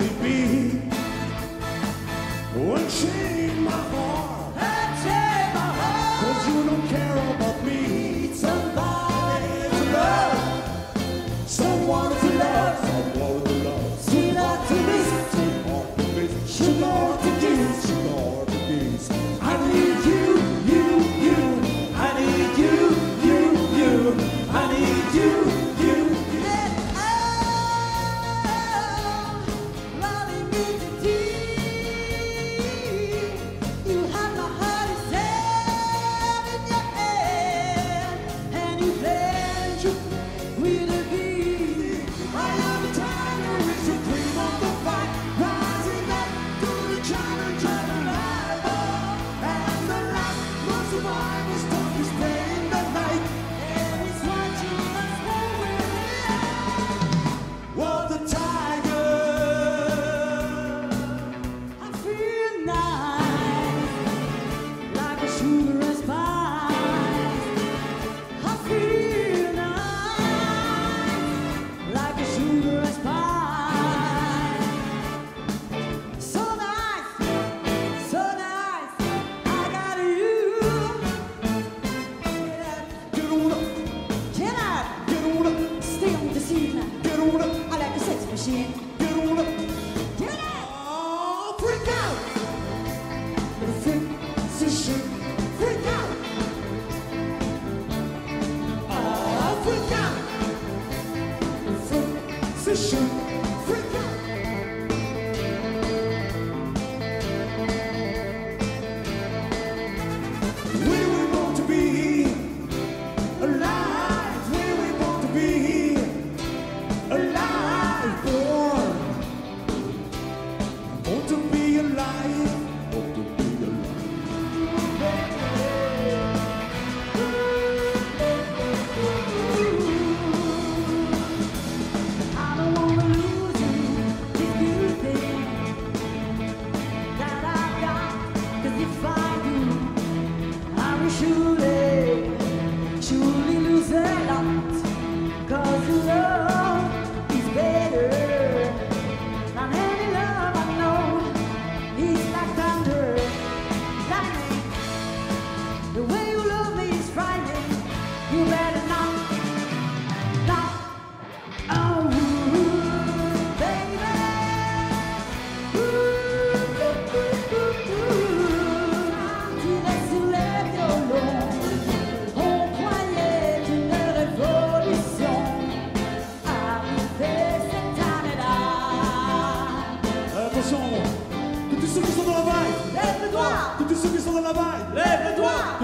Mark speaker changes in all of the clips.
Speaker 1: to
Speaker 2: be. One
Speaker 1: change.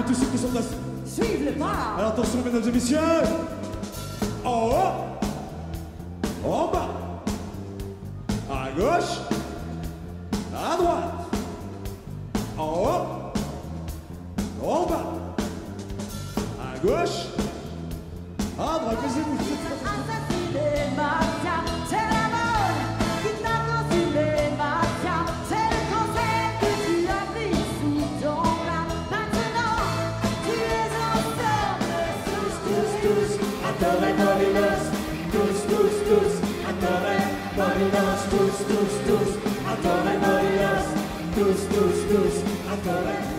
Speaker 1: tous.
Speaker 2: Suivez le pas.
Speaker 1: Alors attention, mesdames et messieurs. En haut, en bas, à gauche, à droite, en haut, en bas, à gauche, à droite.
Speaker 2: dos, dos, dos, agora.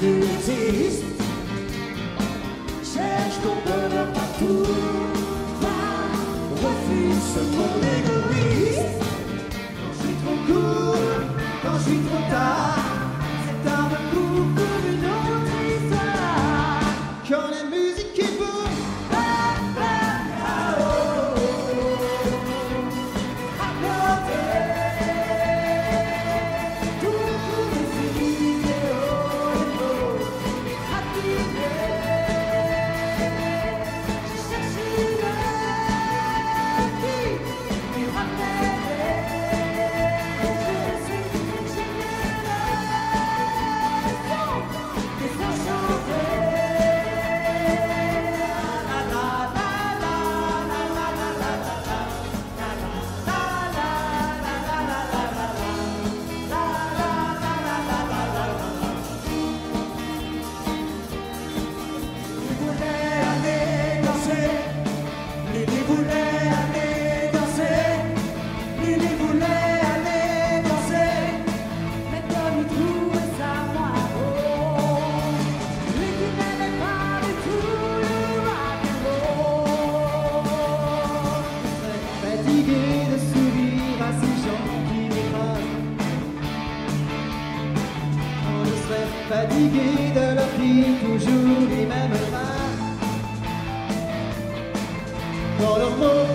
Speaker 2: to
Speaker 1: see.
Speaker 2: fatigué de leur vie, toujours les mêmes pas. Dans leur mot